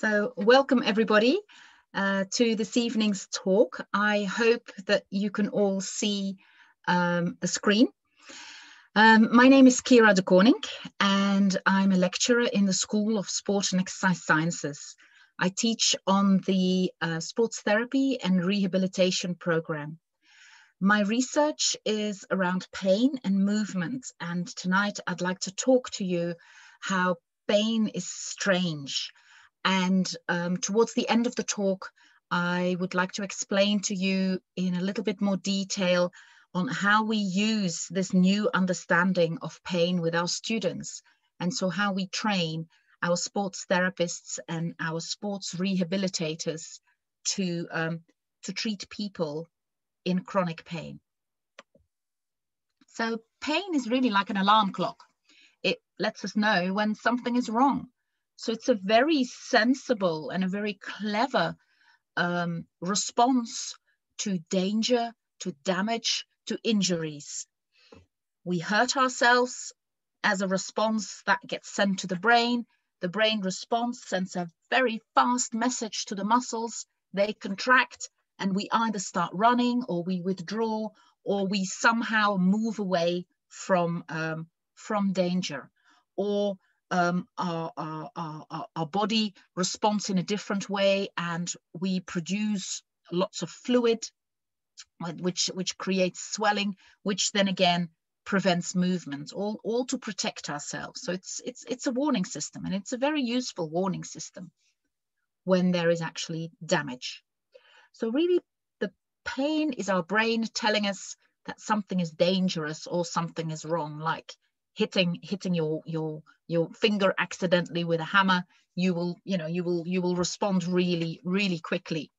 So welcome everybody uh, to this evening's talk. I hope that you can all see um, the screen. Um, my name is Kyra De Coninck and I'm a lecturer in the School of Sport and Exercise Sciences. I teach on the uh, sports therapy and rehabilitation program. My research is around pain and movement and tonight I'd like to talk to you how pain is strange and um, towards the end of the talk, I would like to explain to you in a little bit more detail on how we use this new understanding of pain with our students. And so how we train our sports therapists and our sports rehabilitators to, um, to treat people in chronic pain. So pain is really like an alarm clock. It lets us know when something is wrong. So it's a very sensible and a very clever um, response to danger, to damage, to injuries. We hurt ourselves as a response that gets sent to the brain. The brain response sends a very fast message to the muscles. They contract and we either start running or we withdraw or we somehow move away from, um, from danger or um, our, our, our, our body responds in a different way and we produce lots of fluid which which creates swelling which then again prevents movement all all to protect ourselves. So it's it's it's a warning system and it's a very useful warning system when there is actually damage. So really the pain is our brain telling us that something is dangerous or something is wrong like hitting hitting your your your finger accidentally with a hammer you will you know you will you will respond really really quickly.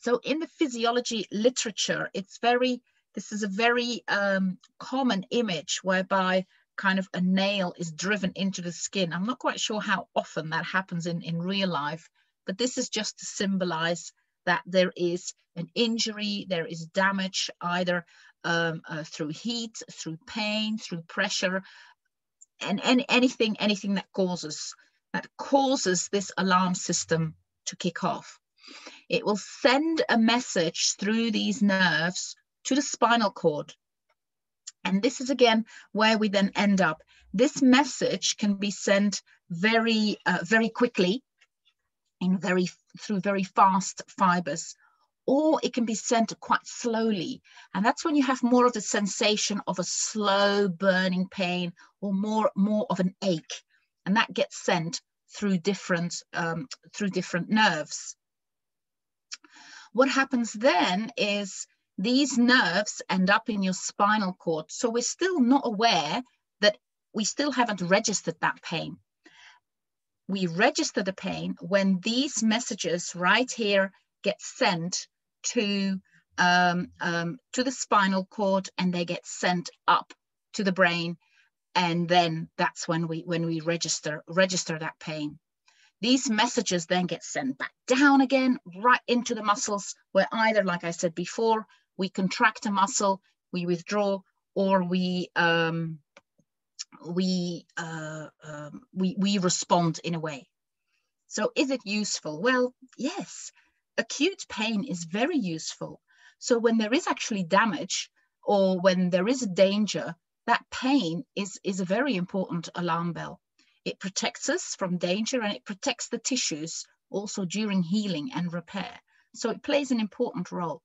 So in the physiology literature it's very this is a very um, common image whereby kind of a nail is driven into the skin. I'm not quite sure how often that happens in in real life but this is just to symbolize that there is an injury there is damage either um, uh, through heat, through pain, through pressure, and, and anything, anything that causes that causes this alarm system to kick off. It will send a message through these nerves to the spinal cord. And this is again where we then end up. This message can be sent very, uh, very quickly in very through very fast fibers or it can be sent quite slowly. And that's when you have more of the sensation of a slow burning pain or more, more of an ache. And that gets sent through different, um, through different nerves. What happens then is these nerves end up in your spinal cord. So we're still not aware that we still haven't registered that pain. We register the pain when these messages right here get sent to um, um, to the spinal cord and they get sent up to the brain. And then that's when we when we register register that pain. These messages then get sent back down again right into the muscles where either like i said before we contract a muscle we withdraw or we um, we, uh, um, we we respond in a way. So is it useful? Well yes acute pain is very useful. So when there is actually damage or when there is a danger, that pain is, is a very important alarm bell. It protects us from danger and it protects the tissues also during healing and repair. So it plays an important role.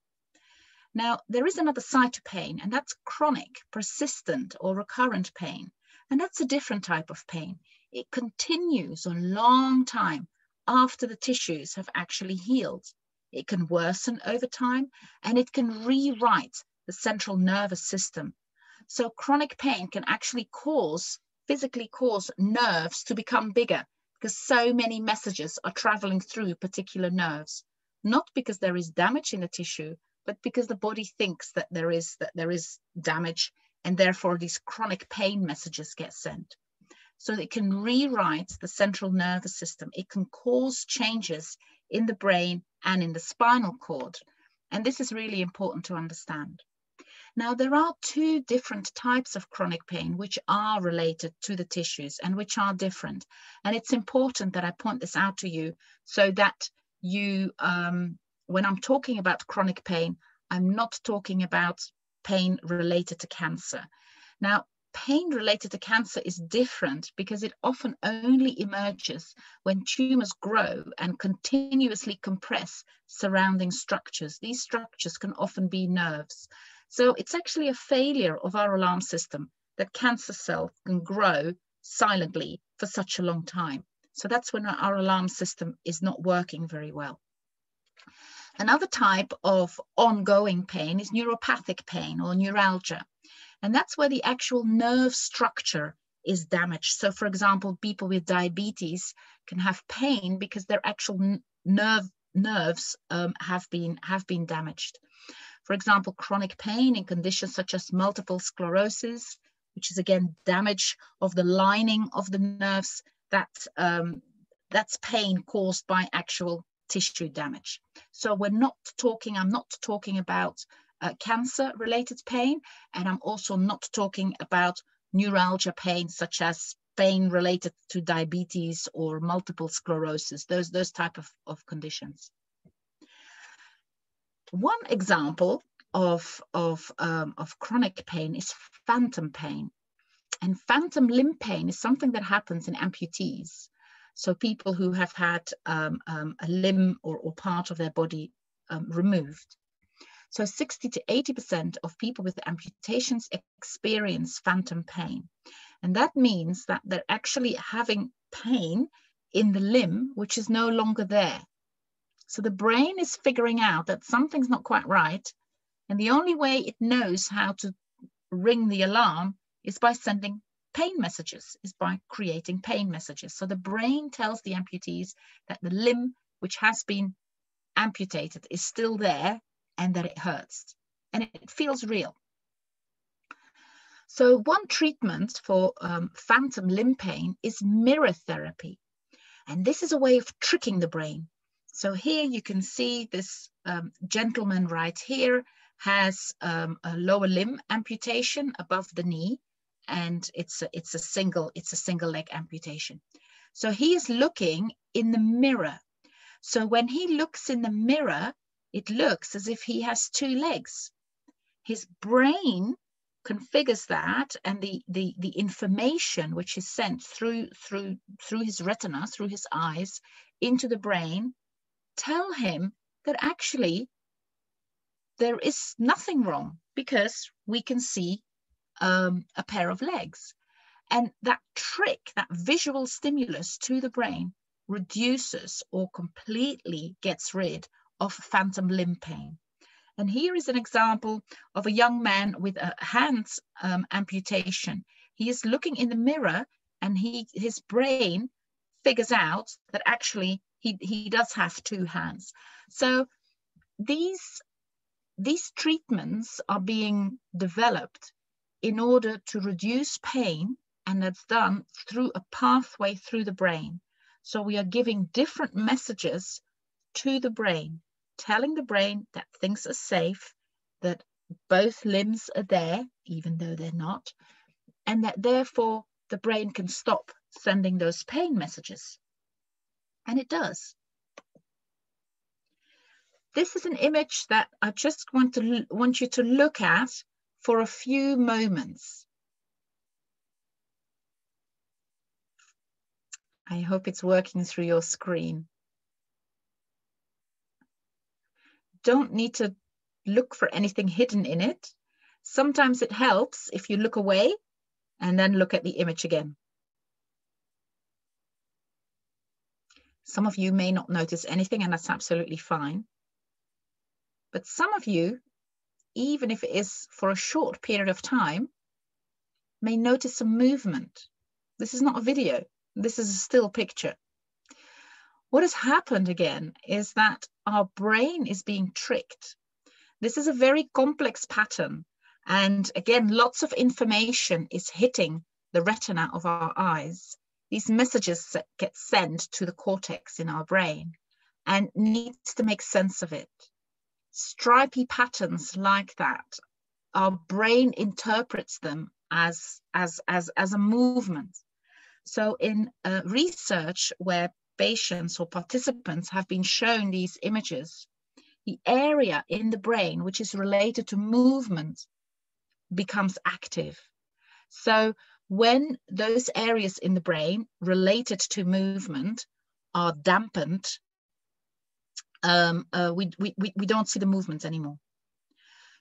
Now, there is another side to pain, and that's chronic, persistent, or recurrent pain. And that's a different type of pain. It continues a long time after the tissues have actually healed. It can worsen over time and it can rewrite the central nervous system. So chronic pain can actually cause, physically cause nerves to become bigger because so many messages are traveling through particular nerves, not because there is damage in the tissue, but because the body thinks that there is that there is damage and therefore these chronic pain messages get sent. So it can rewrite the central nervous system. It can cause changes in the brain and in the spinal cord. And this is really important to understand. Now, there are two different types of chronic pain which are related to the tissues and which are different. And it's important that I point this out to you so that you, um, when I'm talking about chronic pain, I'm not talking about pain related to cancer. Now, pain related to cancer is different because it often only emerges when tumors grow and continuously compress surrounding structures. These structures can often be nerves. So it's actually a failure of our alarm system that cancer cells can grow silently for such a long time. So that's when our alarm system is not working very well. Another type of ongoing pain is neuropathic pain or neuralgia. And that's where the actual nerve structure is damaged. So, for example, people with diabetes can have pain because their actual nerve nerves um, have been have been damaged. For example, chronic pain in conditions such as multiple sclerosis, which is again damage of the lining of the nerves. That um, that's pain caused by actual tissue damage. So we're not talking. I'm not talking about uh, cancer related pain. And I'm also not talking about neuralgia pain, such as pain related to diabetes or multiple sclerosis, those, those type of, of conditions. One example of, of, um, of chronic pain is phantom pain. And phantom limb pain is something that happens in amputees. So people who have had um, um, a limb or, or, part of their body um, removed. So 60 to 80% of people with amputations experience phantom pain. And that means that they're actually having pain in the limb, which is no longer there. So the brain is figuring out that something's not quite right. And the only way it knows how to ring the alarm is by sending pain messages, is by creating pain messages. So the brain tells the amputees that the limb, which has been amputated, is still there and that it hurts and it feels real. So one treatment for um, phantom limb pain is mirror therapy. And this is a way of tricking the brain. So here you can see this um, gentleman right here has um, a lower limb amputation above the knee and it's a, it's a single it's a single leg amputation. So he is looking in the mirror. So when he looks in the mirror, it looks as if he has two legs. His brain configures that and the, the, the information which is sent through, through, through his retina, through his eyes, into the brain, tell him that actually there is nothing wrong because we can see um, a pair of legs. And that trick, that visual stimulus to the brain reduces or completely gets rid of phantom limb pain. And here is an example of a young man with a hand um, amputation. He is looking in the mirror and he his brain figures out that actually he, he does have two hands. So these, these treatments are being developed in order to reduce pain and that's done through a pathway through the brain. So we are giving different messages to the brain telling the brain that things are safe, that both limbs are there, even though they're not, and that therefore the brain can stop sending those pain messages. And it does. This is an image that I just want to want you to look at for a few moments. I hope it's working through your screen. Don't need to look for anything hidden in it. Sometimes it helps if you look away and then look at the image again. Some of you may not notice anything and that's absolutely fine. But some of you, even if it is for a short period of time, may notice some movement. This is not a video. This is a still picture. What has happened again is that our brain is being tricked. This is a very complex pattern. And again, lots of information is hitting the retina of our eyes. These messages get sent to the cortex in our brain and needs to make sense of it. Stripy patterns like that our brain interprets them as, as, as, as a movement. So in uh, research where patients or participants have been shown these images, the area in the brain which is related to movement becomes active. So when those areas in the brain related to movement are dampened, um, uh, we, we, we don't see the movements anymore.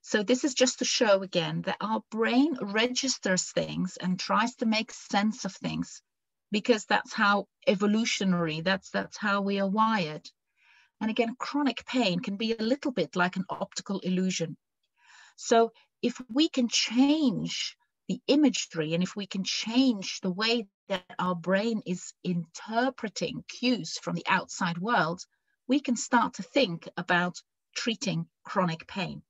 So this is just to show again that our brain registers things and tries to make sense of things because that's how evolutionary, that's, that's how we are wired. And again, chronic pain can be a little bit like an optical illusion. So if we can change the imagery and if we can change the way that our brain is interpreting cues from the outside world, we can start to think about treating chronic pain.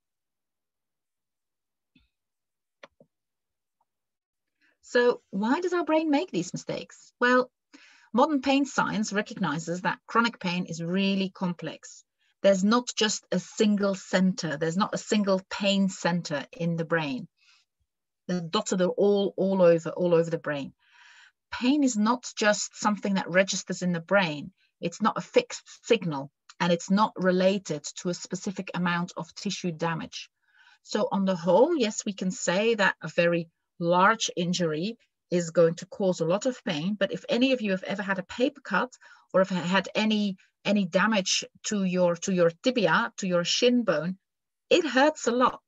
So why does our brain make these mistakes? Well, modern pain science recognizes that chronic pain is really complex. There's not just a single center. There's not a single pain center in the brain the dotted are all all over all over the brain pain is not just something that registers in the brain it's not a fixed signal and it's not related to a specific amount of tissue damage so on the whole yes we can say that a very large injury is going to cause a lot of pain but if any of you have ever had a paper cut or have had any any damage to your to your tibia to your shin bone it hurts a lot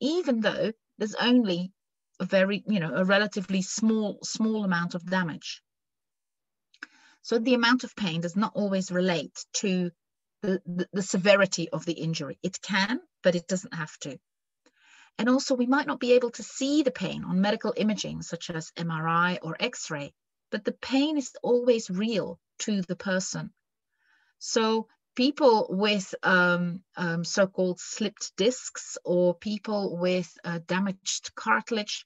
even though there's only a very, you know, a relatively small, small amount of damage. So the amount of pain does not always relate to the, the, the severity of the injury. It can, but it doesn't have to. And also we might not be able to see the pain on medical imaging, such as MRI or X-ray, but the pain is always real to the person. So people with um, um, so-called slipped discs or people with uh, damaged cartilage,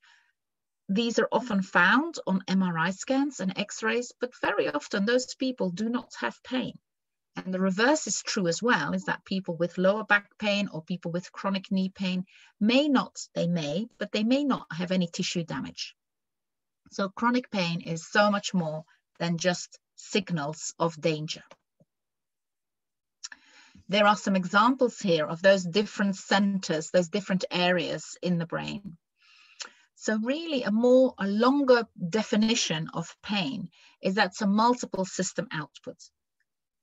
these are often found on MRI scans and x-rays, but very often those people do not have pain. And the reverse is true as well, is that people with lower back pain or people with chronic knee pain may not, they may, but they may not have any tissue damage. So chronic pain is so much more than just signals of danger there are some examples here of those different centers, those different areas in the brain. So really a more, a longer definition of pain is that it's a multiple system output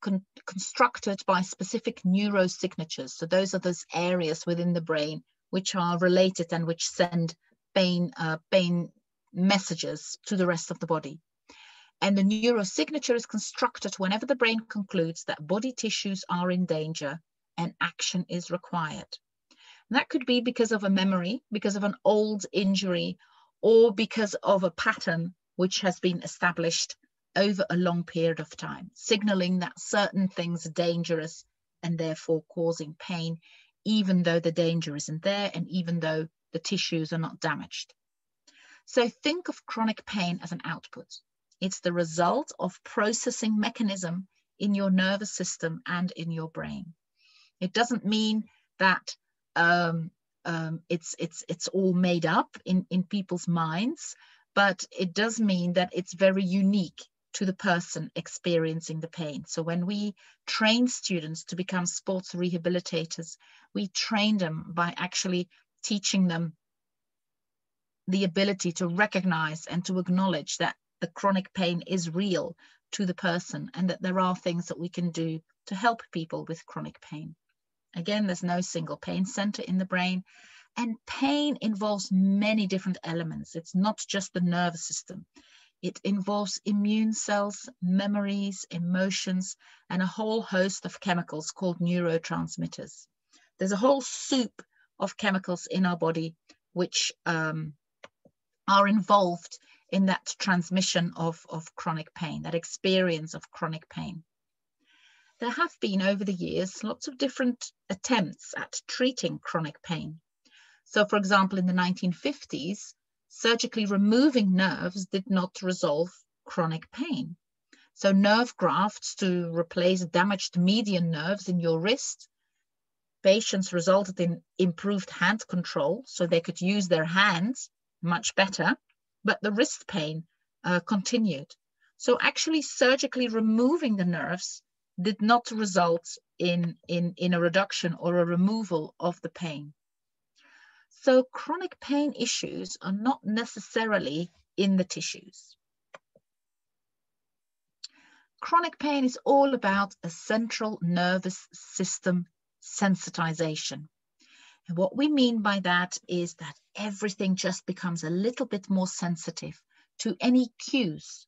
con constructed by specific neurosignatures. So those are those areas within the brain which are related and which send pain, uh, pain messages to the rest of the body. And the neurosignature is constructed whenever the brain concludes that body tissues are in danger and action is required. And that could be because of a memory, because of an old injury, or because of a pattern which has been established over a long period of time, signaling that certain things are dangerous and therefore causing pain, even though the danger isn't there and even though the tissues are not damaged. So think of chronic pain as an output. It's the result of processing mechanism in your nervous system and in your brain. It doesn't mean that um, um, it's it's it's all made up in in people's minds, but it does mean that it's very unique to the person experiencing the pain. So when we train students to become sports rehabilitators, we train them by actually teaching them the ability to recognize and to acknowledge that the chronic pain is real to the person and that there are things that we can do to help people with chronic pain. Again, there's no single pain center in the brain. And pain involves many different elements. It's not just the nervous system. It involves immune cells, memories, emotions, and a whole host of chemicals called neurotransmitters. There's a whole soup of chemicals in our body which um, are involved in that transmission of, of chronic pain, that experience of chronic pain. There have been over the years lots of different attempts at treating chronic pain. So, for example, in the 1950s, surgically removing nerves did not resolve chronic pain. So, nerve grafts to replace damaged median nerves in your wrist patients resulted in improved hand control, so they could use their hands much better, but the wrist pain uh, continued. So actually surgically removing the nerves did not result in, in, in a reduction or a removal of the pain. So chronic pain issues are not necessarily in the tissues. Chronic pain is all about a central nervous system sensitization. And what we mean by that is that everything just becomes a little bit more sensitive to any cues,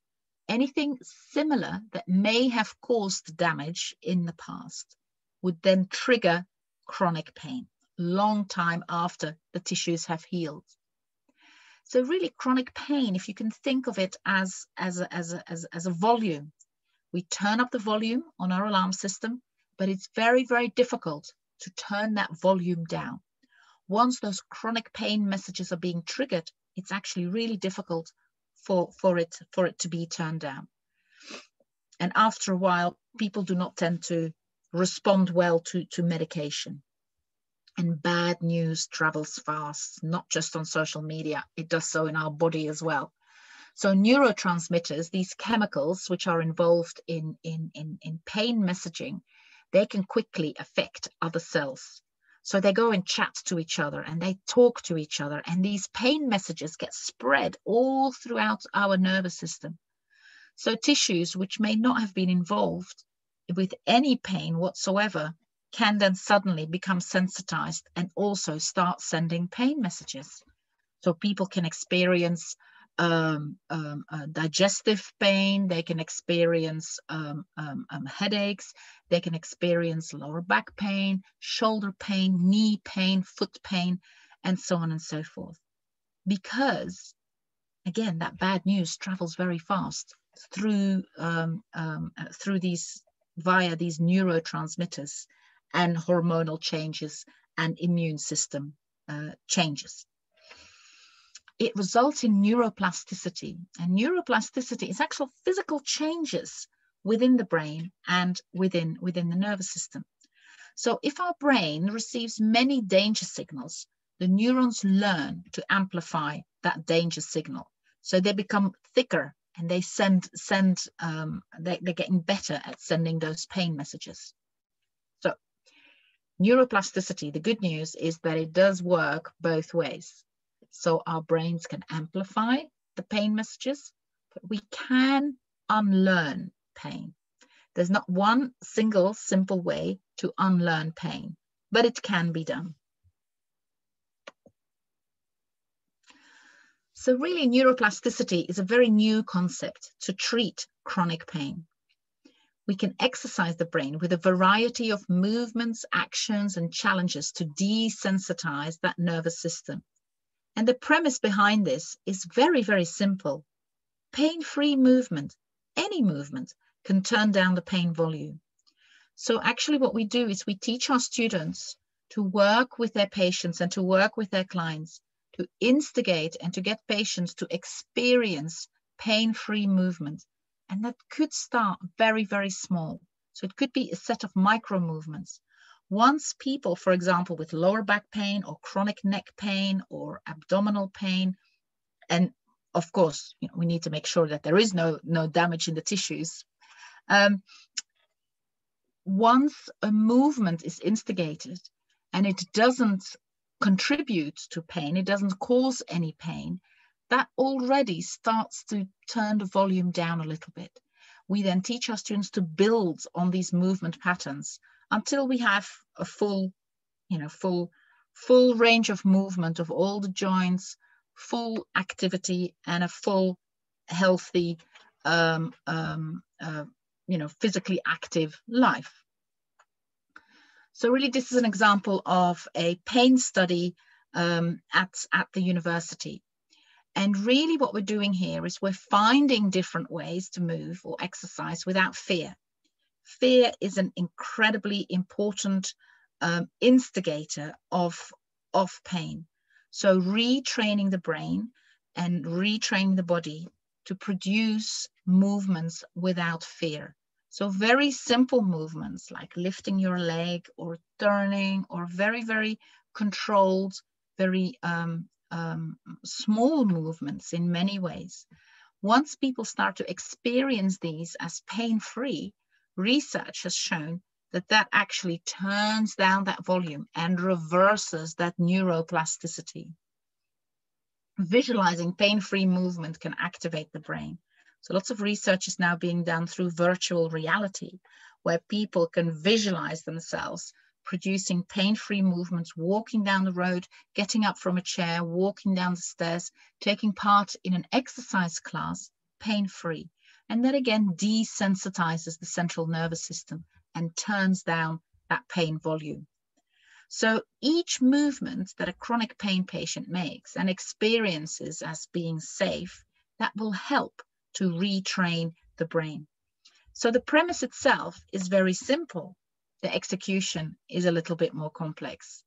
anything similar that may have caused damage in the past would then trigger chronic pain long time after the tissues have healed. So really chronic pain, if you can think of it as, as, a, as, a, as, as a volume, we turn up the volume on our alarm system, but it's very, very difficult to turn that volume down. Once those chronic pain messages are being triggered, it's actually really difficult for, for, it, for it to be turned down. And after a while, people do not tend to respond well to, to medication. And bad news travels fast, not just on social media, it does so in our body as well. So neurotransmitters, these chemicals which are involved in, in, in, in pain messaging, they can quickly affect other cells. So they go and chat to each other and they talk to each other. And these pain messages get spread all throughout our nervous system. So tissues which may not have been involved with any pain whatsoever can then suddenly become sensitized and also start sending pain messages. So people can experience um, um, uh, digestive pain, they can experience um, um, um, headaches, they can experience lower back pain, shoulder pain, knee pain, foot pain, and so on and so forth. Because, again, that bad news travels very fast through um, uh, through these via these neurotransmitters and hormonal changes and immune system uh, changes. It results in neuroplasticity, and neuroplasticity is actual physical changes within the brain and within, within the nervous system. So if our brain receives many danger signals, the neurons learn to amplify that danger signal. So they become thicker and they send, send um, they, they're getting better at sending those pain messages. Neuroplasticity, the good news is that it does work both ways. So our brains can amplify the pain messages, but we can unlearn pain. There's not one single simple way to unlearn pain, but it can be done. So really neuroplasticity is a very new concept to treat chronic pain we can exercise the brain with a variety of movements, actions, and challenges to desensitize that nervous system. And the premise behind this is very, very simple. Pain-free movement, any movement, can turn down the pain volume. So actually what we do is we teach our students to work with their patients and to work with their clients to instigate and to get patients to experience pain-free movement and that could start very, very small. So it could be a set of micro movements. Once people, for example, with lower back pain or chronic neck pain or abdominal pain, and of course, you know, we need to make sure that there is no, no damage in the tissues. Um, once a movement is instigated and it doesn't contribute to pain, it doesn't cause any pain, that already starts to turn the volume down a little bit. We then teach our students to build on these movement patterns until we have a full, you know, full, full range of movement of all the joints, full activity and a full healthy, um, um, uh, you know, physically active life. So really this is an example of a pain study um, at, at the university. And really, what we're doing here is we're finding different ways to move or exercise without fear. Fear is an incredibly important um, instigator of, of pain. So, retraining the brain and retraining the body to produce movements without fear. So very simple movements like lifting your leg or turning or very, very controlled, very um, um, small movements in many ways. Once people start to experience these as pain-free, research has shown that that actually turns down that volume and reverses that neuroplasticity. Visualizing pain-free movement can activate the brain. So lots of research is now being done through virtual reality, where people can visualize themselves producing pain-free movements, walking down the road, getting up from a chair, walking down the stairs, taking part in an exercise class, pain-free. And that again desensitizes the central nervous system and turns down that pain volume. So each movement that a chronic pain patient makes and experiences as being safe, that will help to retrain the brain. So the premise itself is very simple the execution is a little bit more complex.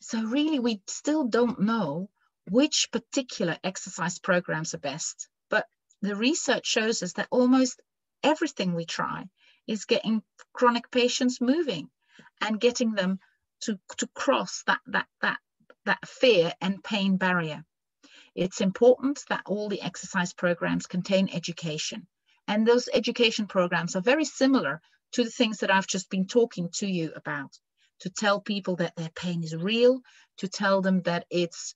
So really, we still don't know which particular exercise programs are best, but the research shows us that almost everything we try is getting chronic patients moving and getting them to, to cross that, that, that, that fear and pain barrier. It's important that all the exercise programs contain education. And those education programs are very similar to the things that I've just been talking to you about, to tell people that their pain is real, to tell them that it's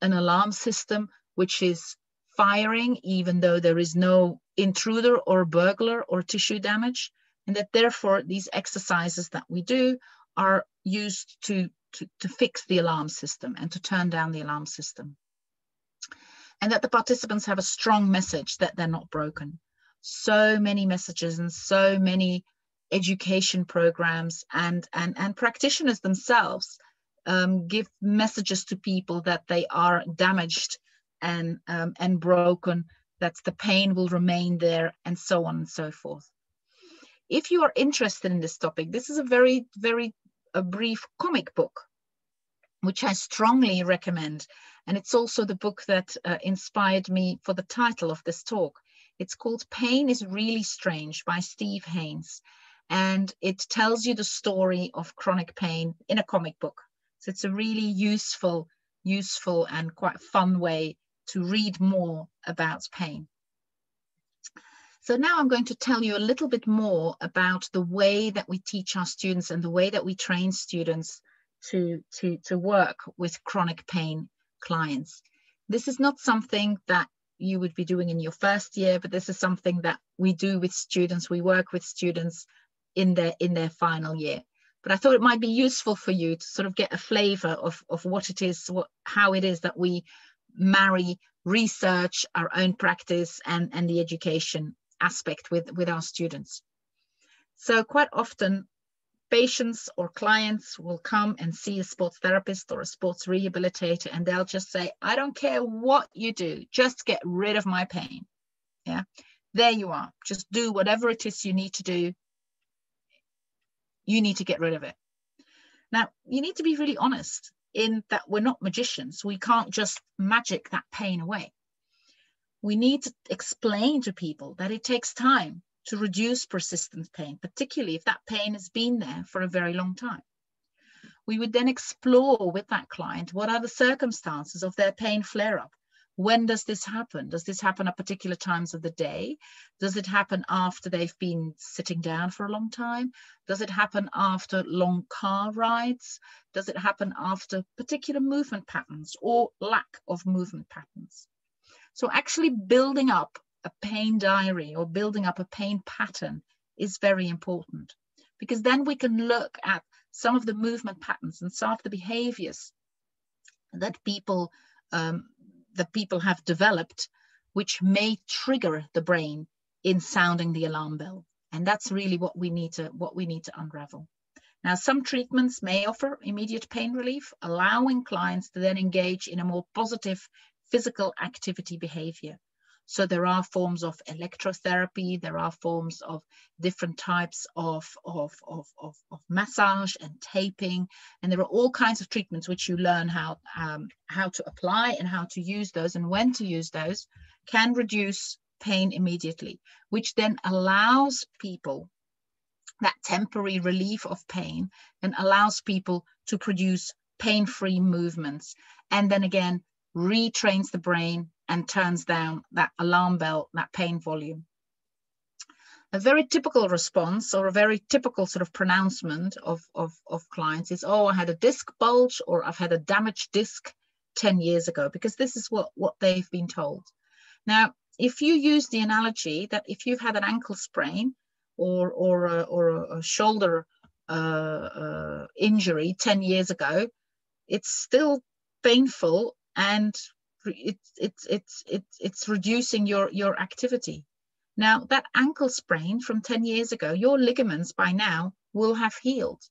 an alarm system which is firing even though there is no intruder or burglar or tissue damage, and that therefore these exercises that we do are used to, to, to fix the alarm system and to turn down the alarm system. And that the participants have a strong message that they're not broken. So many messages and so many education programs and, and, and practitioners themselves um, give messages to people that they are damaged and, um, and broken, that the pain will remain there, and so on and so forth. If you are interested in this topic, this is a very, very a brief comic book, which I strongly recommend. And it's also the book that uh, inspired me for the title of this talk. It's called Pain is Really Strange by Steve Haines and it tells you the story of chronic pain in a comic book. So it's a really useful, useful and quite fun way to read more about pain. So now I'm going to tell you a little bit more about the way that we teach our students and the way that we train students to, to, to work with chronic pain clients. This is not something that you would be doing in your first year, but this is something that we do with students. We work with students in their in their final year but I thought it might be useful for you to sort of get a flavor of, of what it is, what, how it is that we marry research, our own practice, and, and the education aspect with, with our students. So quite often, patients or clients will come and see a sports therapist or a sports rehabilitator, and they'll just say, I don't care what you do, just get rid of my pain. Yeah, there you are. Just do whatever it is you need to do you need to get rid of it. Now, you need to be really honest in that we're not magicians. We can't just magic that pain away. We need to explain to people that it takes time to reduce persistent pain, particularly if that pain has been there for a very long time. We would then explore with that client what are the circumstances of their pain flare up when does this happen? Does this happen at particular times of the day? Does it happen after they've been sitting down for a long time? Does it happen after long car rides? Does it happen after particular movement patterns or lack of movement patterns? So actually building up a pain diary or building up a pain pattern is very important because then we can look at some of the movement patterns and some of the behaviors that people um, that people have developed, which may trigger the brain in sounding the alarm bell. And that's really what we need to what we need to unravel. Now, some treatments may offer immediate pain relief, allowing clients to then engage in a more positive physical activity behavior. So there are forms of electrotherapy, there are forms of different types of, of, of, of, of massage and taping, and there are all kinds of treatments which you learn how, um, how to apply and how to use those and when to use those can reduce pain immediately, which then allows people that temporary relief of pain and allows people to produce pain-free movements and then again retrains the brain and turns down that alarm bell, that pain volume. A very typical response or a very typical sort of pronouncement of, of, of clients is, oh, I had a disc bulge or I've had a damaged disc 10 years ago, because this is what, what they've been told. Now, if you use the analogy that if you've had an ankle sprain or, or, a, or a shoulder uh, uh, injury 10 years ago, it's still painful and it's it's it's it's it's reducing your your activity. Now that ankle sprain from 10 years ago your ligaments by now will have healed.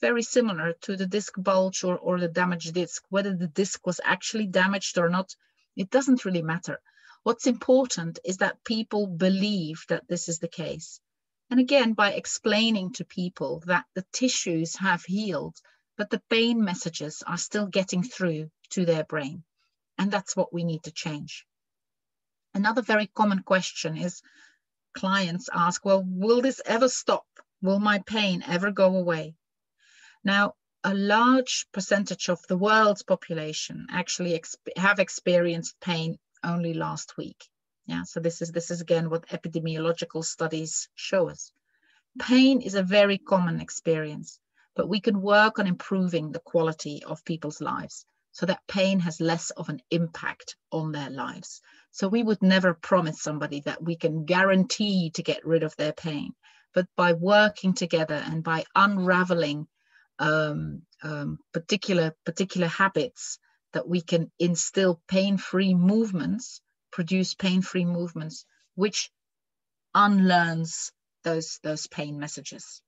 Very similar to the disc bulge or, or the damaged disc. Whether the disc was actually damaged or not it doesn't really matter. What's important is that people believe that this is the case. And again by explaining to people that the tissues have healed but the pain messages are still getting through to their brain and that's what we need to change. Another very common question is clients ask, well, will this ever stop? Will my pain ever go away? Now, a large percentage of the world's population actually exp have experienced pain only last week. Yeah, so this is this is again what epidemiological studies show us. Pain is a very common experience, but we can work on improving the quality of people's lives so that pain has less of an impact on their lives. So we would never promise somebody that we can guarantee to get rid of their pain, but by working together and by unraveling um, um, particular particular habits that we can instill pain-free movements, produce pain-free movements, which unlearns those those pain messages.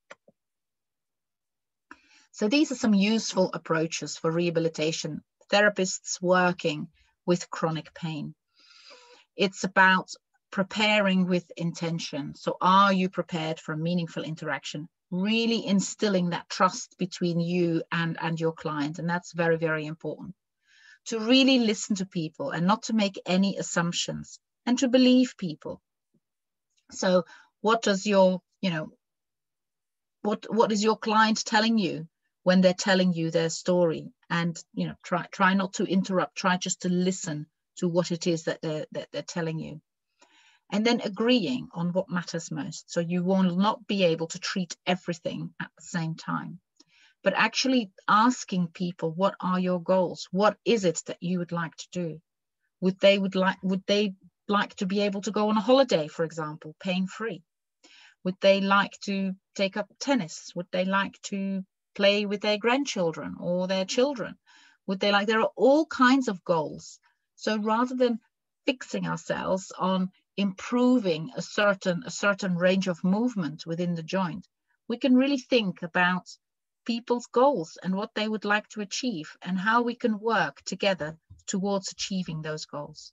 So these are some useful approaches for rehabilitation therapists working with chronic pain. It's about preparing with intention. So, are you prepared for a meaningful interaction? Really instilling that trust between you and, and your client. And that's very, very important. To really listen to people and not to make any assumptions and to believe people. So, what does your, you know, what, what is your client telling you when they're telling you their story? And you know try try not to interrupt try just to listen to what it is that they're that they're telling you. And then agreeing on what matters most. So you will not be able to treat everything at the same time. But actually asking people what are your goals? What is it that you would like to do? Would they would like would they like to be able to go on a holiday for example pain free? Would they like to take up tennis? Would they like to play with their grandchildren or their children? Would they like, there are all kinds of goals. So rather than fixing ourselves on improving a certain, a certain range of movement within the joint, we can really think about people's goals and what they would like to achieve and how we can work together towards achieving those goals.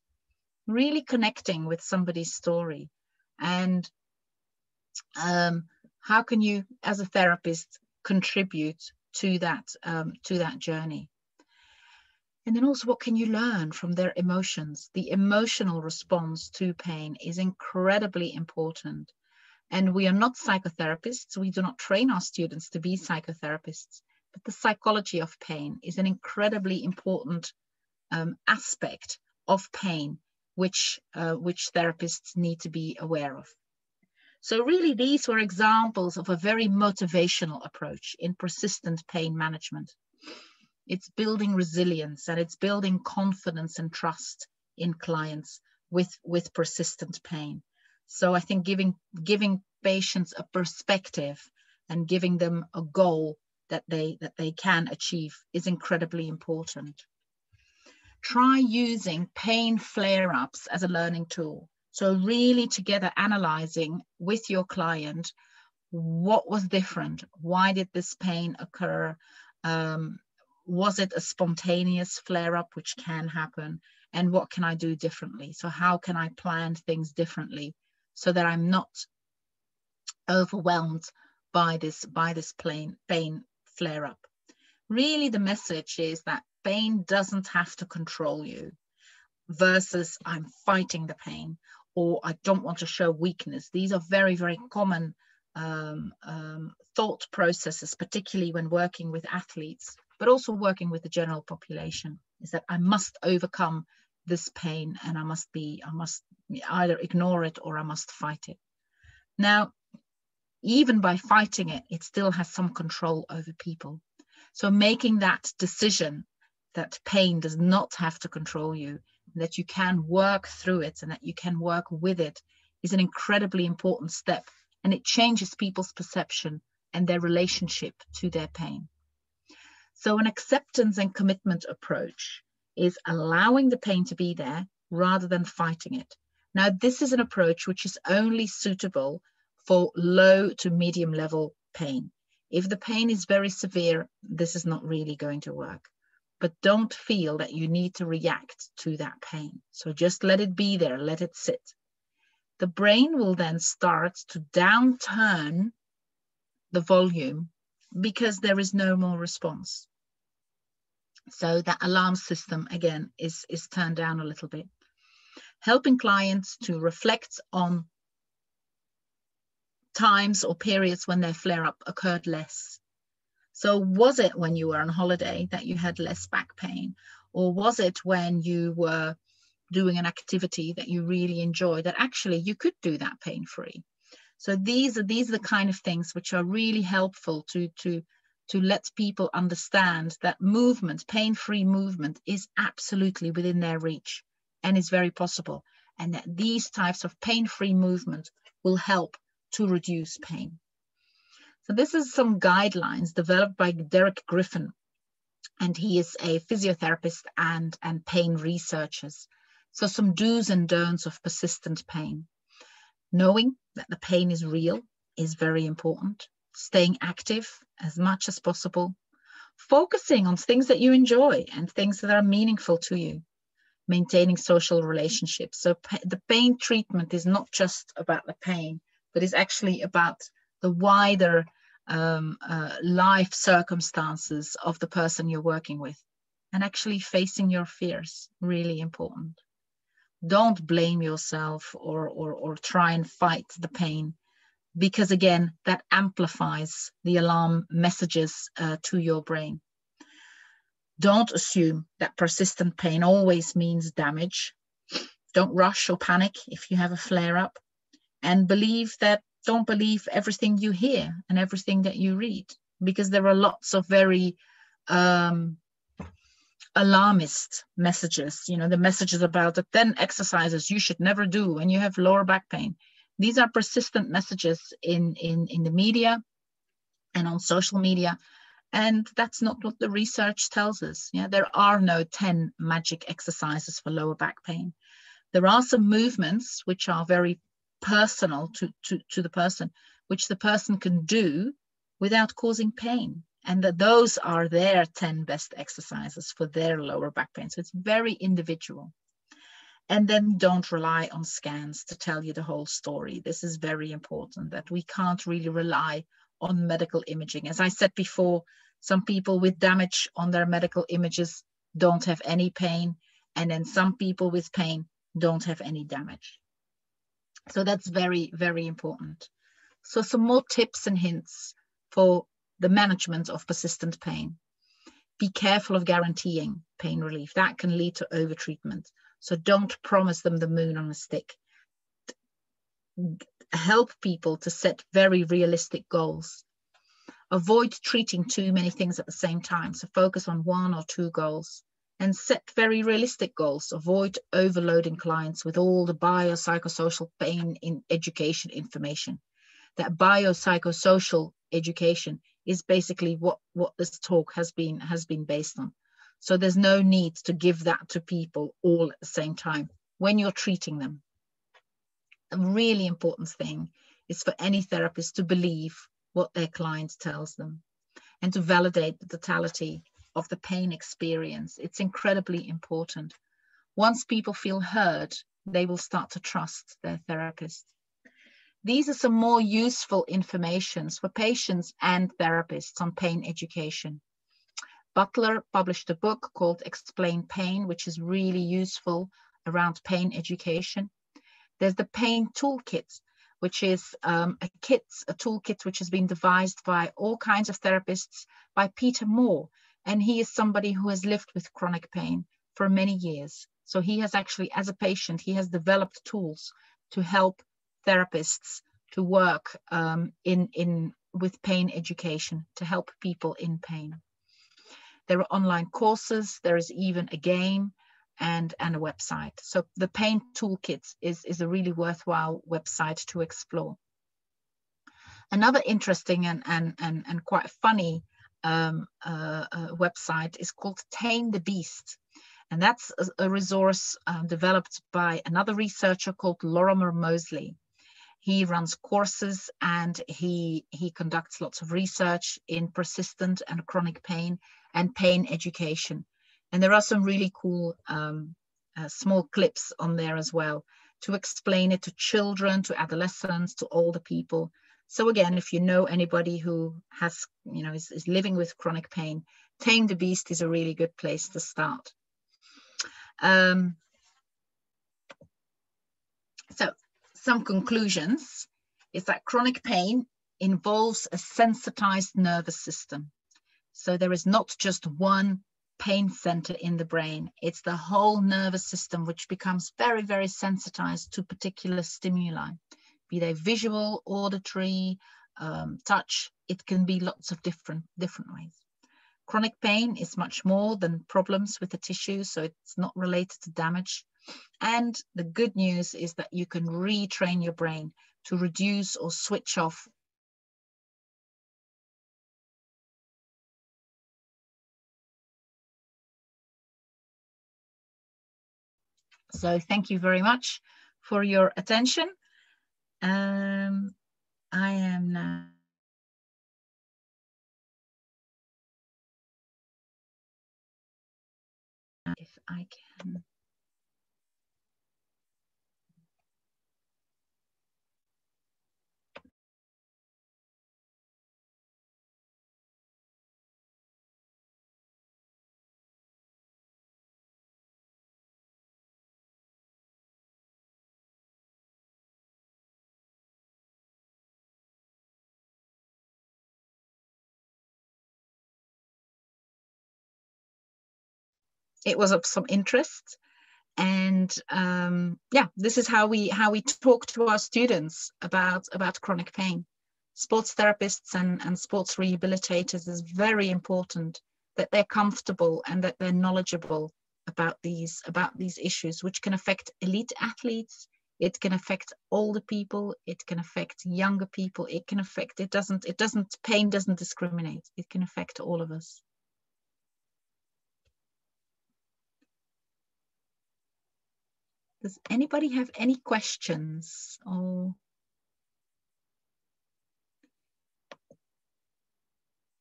Really connecting with somebody's story and um, how can you, as a therapist, contribute to that um, to that journey. And then also what can you learn from their emotions? The emotional response to pain is incredibly important. And we are not psychotherapists. We do not train our students to be psychotherapists but the psychology of pain is an incredibly important um, aspect of pain which uh, which therapists need to be aware of so really these were examples of a very motivational approach in persistent pain management. It's building resilience and it's building confidence and trust in clients with, with persistent pain. So I think giving, giving patients a perspective and giving them a goal that they, that they can achieve is incredibly important. Try using pain flare-ups as a learning tool. So really together analyzing with your client what was different, why did this pain occur, um, was it a spontaneous flare up, which can happen, and what can I do differently? So how can I plan things differently so that I'm not overwhelmed by this by this pain pain flare up? Really, the message is that pain doesn't have to control you versus I'm fighting the pain or I don't want to show weakness. These are very, very common um, um, thought processes, particularly when working with athletes, but also working with the general population, is that I must overcome this pain and I must be, I must either ignore it or I must fight it. Now, even by fighting it, it still has some control over people. So making that decision that pain does not have to control you, that you can work through it and that you can work with it is an incredibly important step. And it changes people's perception and their relationship to their pain. So, an acceptance and commitment approach is allowing the pain to be there rather than fighting it. Now, this is an approach which is only suitable for low to medium level pain. If the pain is very severe, this is not really going to work. But don't feel that you need to react to that pain. So just let it be there, let it sit. The brain will then start to downturn the volume because there is no more response. So that alarm system again is, is turned down a little bit. Helping clients to reflect on times or periods when their flare up occurred less. So, was it when you were on holiday that you had less back pain? Or was it when you were doing an activity that you really enjoy that actually you could do that pain free? So these are these are the kind of things which are really helpful to to to let people understand that movement, pain-free movement, is absolutely within their reach and is very possible. And that these types of pain-free movement will help to reduce pain. So this is some guidelines developed by Derek Griffin, and he is a physiotherapist and, and pain researchers. So some do's and don'ts of persistent pain. Knowing that the pain is real is very important. Staying active as much as possible. Focusing on things that you enjoy and things that are meaningful to you. Maintaining social relationships. So the pain treatment is not just about the pain, but is actually about the wider um, uh, life circumstances of the person you're working with. And actually facing your fears really important. Don't blame yourself or, or or try and fight the pain because again that amplifies the alarm messages uh, to your brain. Don't assume that persistent pain always means damage. Don't rush or panic if you have a flare up. And believe that don't believe everything you hear and everything that you read because there are lots of very um, alarmist messages you know the messages about the 10 exercises you should never do when you have lower back pain. These are persistent messages in in in the media and on social media and that's not what the research tells us. Yeah there are no 10 magic exercises for lower back pain. There are some movements which are very personal to, to, to the person, which the person can do without causing pain. And that those are their 10 best exercises for their lower back pain. So it's very individual. And then don't rely on scans to tell you the whole story. This is very important that we can't really rely on medical imaging. As I said before, some people with damage on their medical images don't have any pain. And then some people with pain don't have any damage. So that's very, very important. So some more tips and hints for the management of persistent pain. Be careful of guaranteeing pain relief. That can lead to overtreatment. So don't promise them the moon on a stick. Help people to set very realistic goals. Avoid treating too many things at the same time. So focus on one or two goals and set very realistic goals. Avoid overloading clients with all the biopsychosocial pain in education information. That biopsychosocial education is basically what, what this talk has been has been based on. So there's no need to give that to people all at the same time when you're treating them. A really important thing is for any therapist to believe what their client tells them and to validate the totality of the pain experience. It's incredibly important. Once people feel heard, they will start to trust their therapist. These are some more useful informations for patients and therapists on pain education. Butler published a book called Explain Pain, which is really useful around pain education. There's the pain toolkit, which is um, a kit, a toolkit which has been devised by all kinds of therapists by Peter Moore. And he is somebody who has lived with chronic pain for many years. So he has actually, as a patient, he has developed tools to help therapists to work um, in, in with pain education to help people in pain. There are online courses, there is even a game and, and a website. So the Pain Toolkit is, is a really worthwhile website to explore. Another interesting and, and, and, and quite funny um, uh, uh, website is called Tame the Beast. And that's a, a resource um, developed by another researcher called Lorimer Moseley. He runs courses and he, he conducts lots of research in persistent and chronic pain and pain education. And there are some really cool um, uh, small clips on there as well to explain it to children, to adolescents, to older people. So again, if you know anybody who has, you know, is, is living with chronic pain, Tame the Beast is a really good place to start. Um, so some conclusions is that chronic pain involves a sensitized nervous system. So there is not just one pain center in the brain, it's the whole nervous system which becomes very, very sensitized to particular stimuli, be they visual, auditory, um, touch, it can be lots of different, different ways. Chronic pain is much more than problems with the tissue, so it's not related to damage. And the good news is that you can retrain your brain to reduce or switch off So thank you very much for your attention. Um, I am now. If I can. It was of some interest. And um, yeah this is how we how we talk to our students about about chronic pain. Sports therapists and, and sports rehabilitators is very important that they're comfortable and that they're knowledgeable about these about these issues which can affect elite athletes. It can affect older people. It can affect younger people. It can affect it doesn't it doesn't pain doesn't discriminate. It can affect all of us Does anybody have any questions or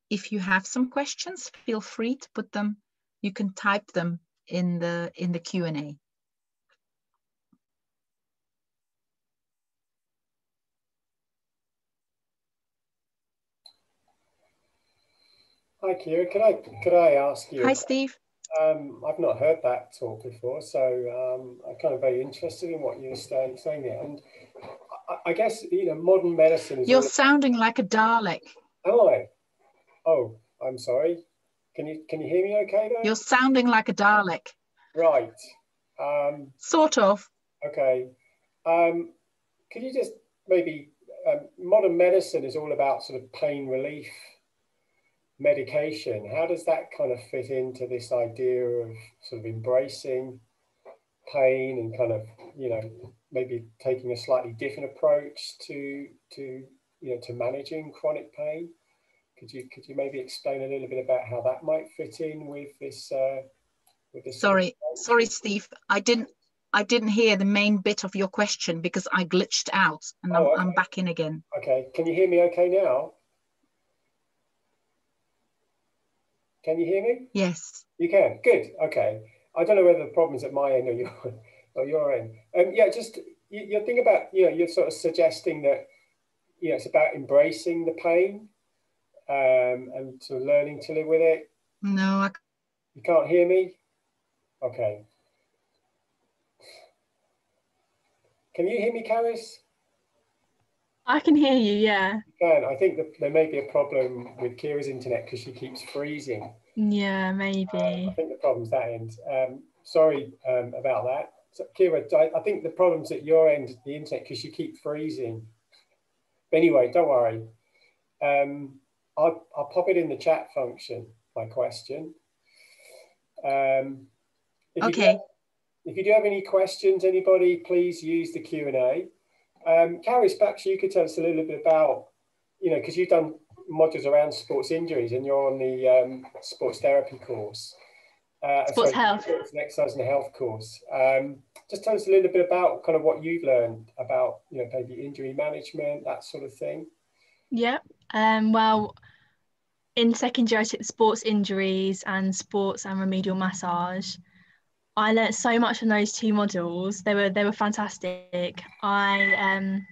if you have some questions, feel free to put them, you can type them in the in the Q&A. Hi, Kyra. Could I could I ask you? Hi, Steve. Um, I've not heard that talk before, so um, I'm kind of very interested in what you're saying, saying there. And I, I, guess you know, modern medicine is. You're sounding like a Dalek. Am I? Oh, I'm sorry. Can you can you hear me okay there? You're sounding like a Dalek. Right. Um, sort of. Okay. Um, could you just maybe um, modern medicine is all about sort of pain relief medication, how does that kind of fit into this idea of sort of embracing pain and kind of, you know, maybe taking a slightly different approach to to you know to managing chronic pain? Could you could you maybe explain a little bit about how that might fit in with this uh, with this? Sorry, sorry, Steve. I didn't I didn't hear the main bit of your question because I glitched out and oh, I'm, okay. I'm back in again. Okay, can you hear me okay now? Can you hear me? Yes. You can. Good. Okay. I don't know whether the problem is at my end or your or your end. Um, yeah, just you, you think about you know you're sort of suggesting that you know it's about embracing the pain um, and sort of learning to live with it. No, I... you can't hear me. Okay. can you hear me, Caris? I can hear you, yeah. You can. I think that there may be a problem with Kyra's internet because she keeps freezing. Yeah, maybe. Um, I think the problem's that end. Um, sorry um, about that. So, Kira, I, I, think the problem's at your end, the internet, because you keep freezing. But anyway, don't worry. Um, I'll, I'll pop it in the chat function, my question. Um, if okay. You do, if you do have any questions, anybody, please use the Q&A. Um, Caris, perhaps you could tell us a little bit about, you know, because you've done modules around sports injuries and you're on the um, sports therapy course. Uh, sports health. Sports and exercise and health course. Um, just tell us a little bit about kind of what you've learned about, you know, maybe injury management, that sort of thing. Yeah. Um, well, in second year, I took sports injuries and sports and remedial massage. I learnt so much from those two modules. They were they were fantastic. I um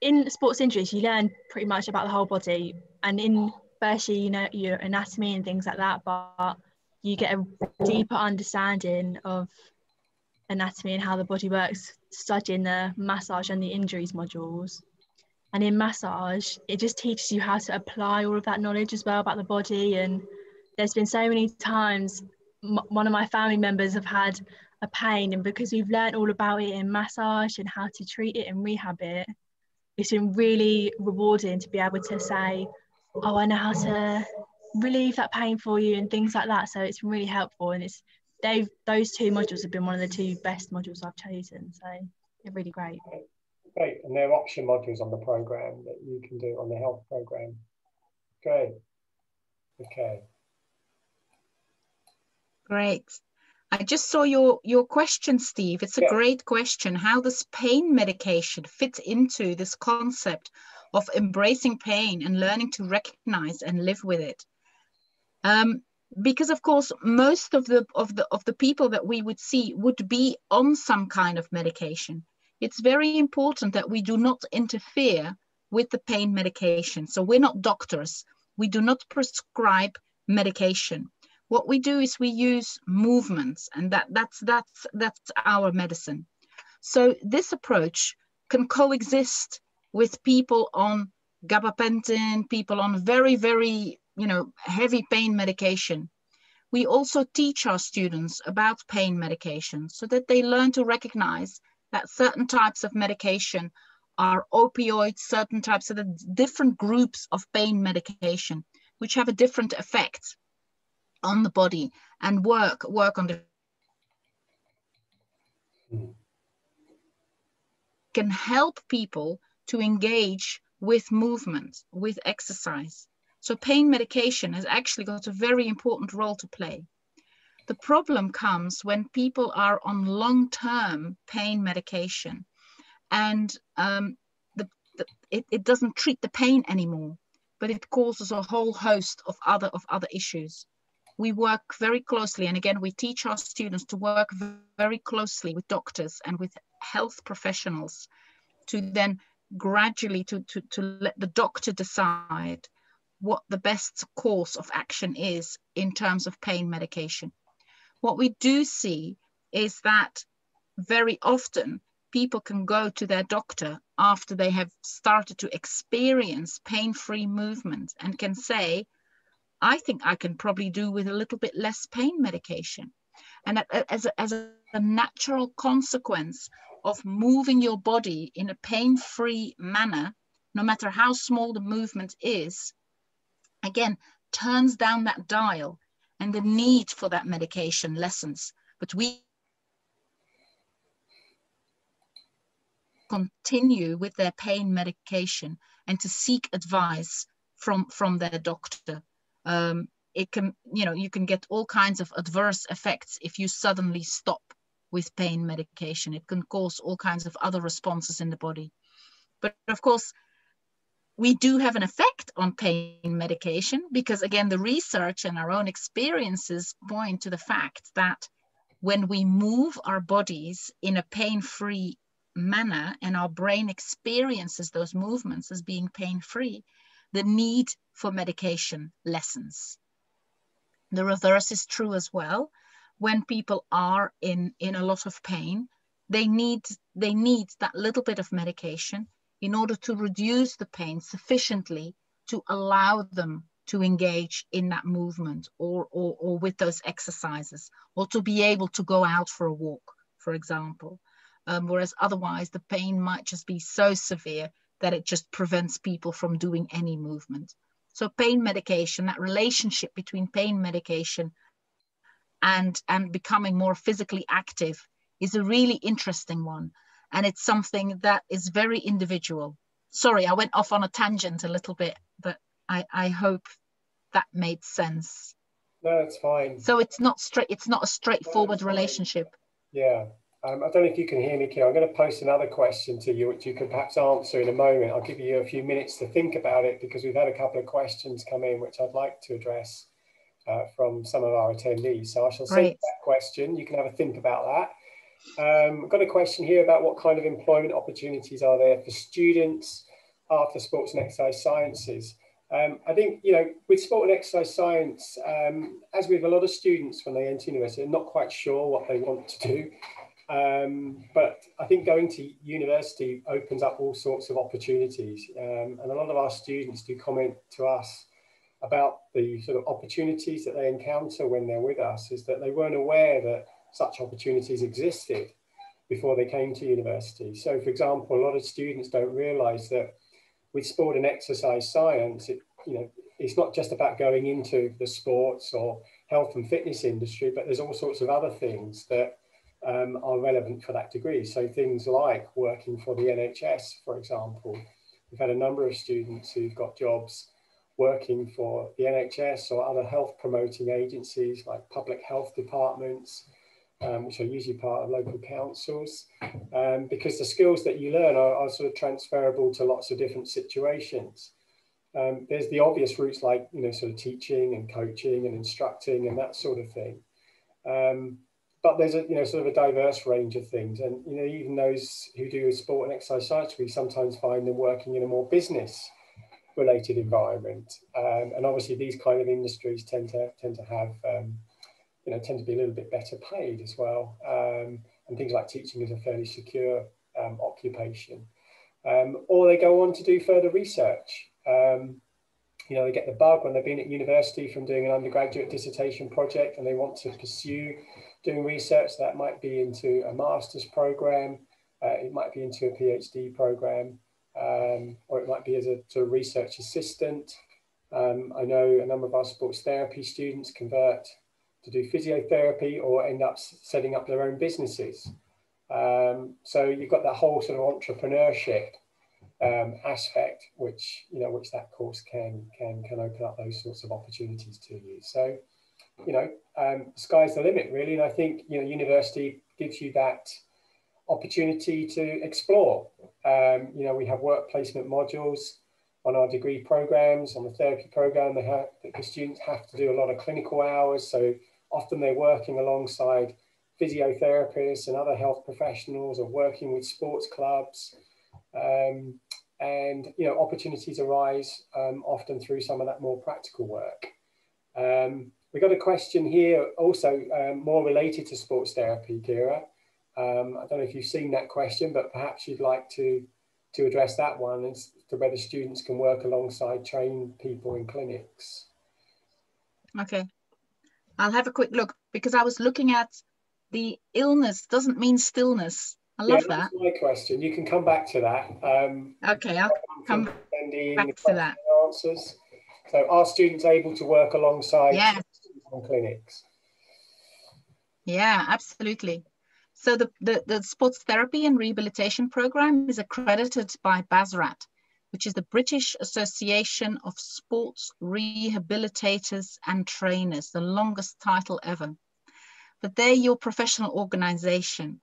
in sports injuries you learn pretty much about the whole body and in first year you know your anatomy and things like that, but you get a deeper understanding of anatomy and how the body works studying the massage and the injuries modules. And in massage, it just teaches you how to apply all of that knowledge as well about the body. And there's been so many times one of my family members have had a pain and because we've learned all about it in massage and how to treat it and rehab it it's been really rewarding to be able to say oh i know how to relieve that pain for you and things like that. So it's been really helpful and it's they've those two modules have been one of the two best modules i've chosen. So they're really great. Great and they're option modules on the program that you can do on the health program. Great. Okay Great. I just saw your, your question, Steve. It's a yeah. great question. How does pain medication fit into this concept of embracing pain and learning to recognize and live with it? Um, because of course, most of the of the of the people that we would see would be on some kind of medication. It's very important that we do not interfere with the pain medication. So we're not doctors. We do not prescribe medication what we do is we use movements and that that's that's that's our medicine. So this approach can coexist with people on gabapentin people on very very you know heavy pain medication. We also teach our students about pain medication so that they learn to recognize that certain types of medication are opioids certain types of the different groups of pain medication which have a different effect on the body and work work on the can help people to engage with movement with exercise. So pain medication has actually got a very important role to play. The problem comes when people are on long-term pain medication and um, the, the, it, it doesn't treat the pain anymore but it causes a whole host of other of other issues we work very closely, and again, we teach our students to work very closely with doctors and with health professionals to then gradually to, to, to let the doctor decide what the best course of action is in terms of pain medication. What we do see is that very often people can go to their doctor after they have started to experience pain-free movement and can say, I think I can probably do with a little bit less pain medication. And as a, as a natural consequence of moving your body in a pain free manner, no matter how small the movement is, again, turns down that dial and the need for that medication lessens. But we continue with their pain medication and to seek advice from, from their doctor um, it can, you know, you can get all kinds of adverse effects if you suddenly stop with pain medication. It can cause all kinds of other responses in the body. But of course, we do have an effect on pain medication because, again, the research and our own experiences point to the fact that when we move our bodies in a pain free manner and our brain experiences those movements as being pain free, the need for medication lessens. The reverse is true as well. When people are in, in a lot of pain, they need they need that little bit of medication in order to reduce the pain sufficiently to allow them to engage in that movement or, or, or with those exercises or to be able to go out for a walk, for example. Um, whereas otherwise the pain might just be so severe that it just prevents people from doing any movement. So pain medication, that relationship between pain medication and, and becoming more physically active is a really interesting one. And it's something that is very individual. Sorry, I went off on a tangent a little bit, but I, I hope that made sense. No, it's fine. So it's not straight. It's not a straightforward no, relationship. Yeah, um, I don't know if you can hear me, Kim. I'm going to post another question to you, which you can perhaps answer in a moment. I'll give you a few minutes to think about it because we've had a couple of questions come in, which I'd like to address uh, from some of our attendees. So I shall send that question. You can have a think about that. Um, I've got a question here about what kind of employment opportunities are there for students after sports and exercise sciences. Um, I think, you know, with sport and exercise science, um, as with a lot of students when they enter university, they're not quite sure what they want to do. Um, but I think going to university opens up all sorts of opportunities. Um, and a lot of our students do comment to us about the sort of opportunities that they encounter when they're with us is that they weren't aware that such opportunities existed before they came to university. So for example, a lot of students don't realize that with sport and exercise science, it, you know, it's not just about going into the sports or health and fitness industry, but there's all sorts of other things that um, are relevant for that degree. So things like working for the NHS, for example. We've had a number of students who've got jobs working for the NHS or other health promoting agencies like public health departments, um, which are usually part of local councils, um, because the skills that you learn are, are, sort of transferable to lots of different situations. Um, there's the obvious routes like, you know, sort of teaching and coaching and instructing and that sort of thing. But there's a you know sort of a diverse range of things. And you know even those who do sport and exercise science we sometimes find them working in a more business related environment. Um, and obviously these kind of industries tend to tend to have um, you know tend to be a little bit better paid as well. Um, and things like teaching is a fairly secure um, occupation. Um, or they go on to do further research. Um, you know they get the bug when they've been at university from doing an undergraduate dissertation project and they want to pursue doing research that might be into a master's program, uh, it might be into a PhD program, um, or it might be as a sort of research assistant. Um, I know a number of our sports therapy students convert to do physiotherapy or end up setting up their own businesses. Um, so you've got that whole sort of entrepreneurship um, aspect, which you know, which that course can can can open up those sorts of opportunities to you. So you know, um, sky's the limit really. And I think, you know, university gives you that opportunity to explore. Um, you know, we have work placement modules on our degree programs, on the therapy program, they have, the students have to do a lot of clinical hours. So often they're working alongside physiotherapists and other health professionals or working with sports clubs. Um, and, you know, opportunities arise um, often through some of that more practical work. Um, we got a question here also um, more related to sports therapy, Kyra. Um, I don't know if you've seen that question, but perhaps you'd like to, to address that one as to whether students can work alongside trained people in clinics. Okay, I'll have a quick look because I was looking at the illness doesn't mean stillness. I love yeah, that. my question. You can come back to that. Um, okay, I'll come back to that. Answers. So are students able to work alongside yes. Clinics? Yeah, absolutely. So the, the, the sports therapy and rehabilitation program is accredited by BASRAT, which is the British Association of Sports Rehabilitators and Trainers, the longest title ever. But they're your professional organization.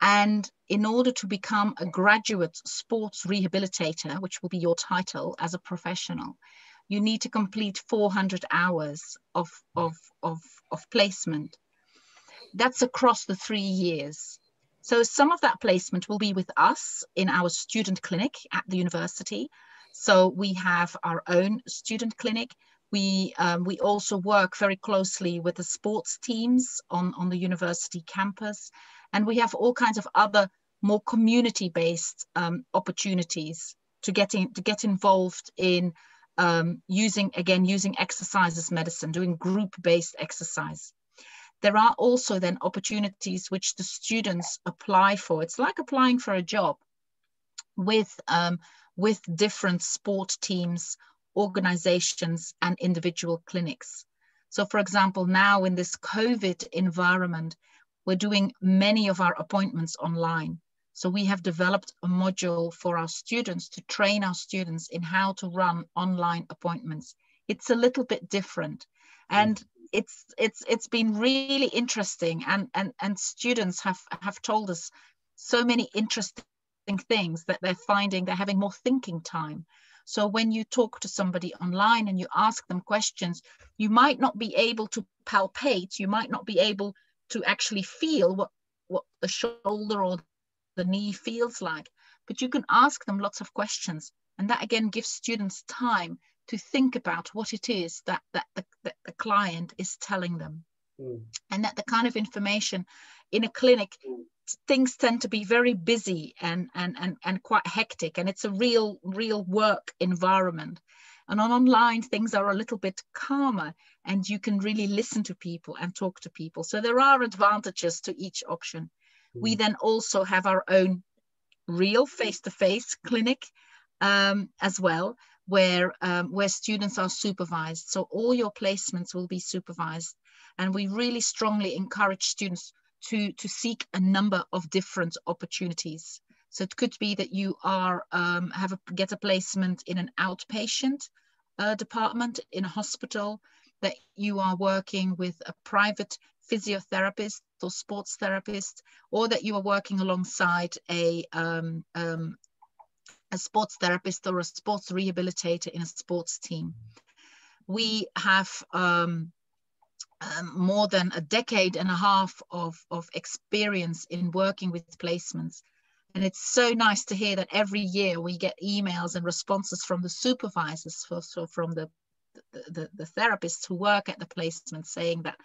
And in order to become a graduate sports rehabilitator, which will be your title as a professional, you need to complete 400 hours of, of, of, of placement. That's across the three years. So some of that placement will be with us in our student clinic at the university. So we have our own student clinic. We, um, we also work very closely with the sports teams on, on the university campus. And we have all kinds of other more community-based um, opportunities to get in, to get involved in um, using again using exercise as medicine, doing group-based exercise. There are also then opportunities which the students apply for. It's like applying for a job with um, with different sport teams, organizations, and individual clinics. So, for example, now in this COVID environment, we're doing many of our appointments online. So we have developed a module for our students to train our students in how to run online appointments. It's a little bit different. Mm. And it's it's it's been really interesting and and and students have have told us so many interesting things that they're finding they're having more thinking time so when you talk to somebody online and you ask them questions you might not be able to palpate you might not be able to actually feel what what the shoulder or the knee feels like but you can ask them lots of questions. And that again gives students time to think about what it is that that the, that the client is telling them. Mm. and that the kind of information in a clinic things tend to be very busy and, and and and quite hectic and it's a real real work environment. And on online things are a little bit calmer and you can really listen to people and talk to people. So there are advantages to each option. mm. We then also have our own real face-to-face clinic um, as well where um, where students are supervised. So all your placements will be supervised, and we really strongly encourage students to to seek a number of different opportunities. So it could be that you are um, have a get a placement in an outpatient uh, department in a hospital, that you are working with a private physiotherapist or sports therapist, or that you are working alongside a, um, um, a sports therapist or a sports rehabilitator in a sports team. We have um, um, more than a decade and a half of, of experience in working with placements. And it's so nice to hear that every year we get emails and responses from the supervisors, for, so from the, the, the, the therapists who work at the placement saying that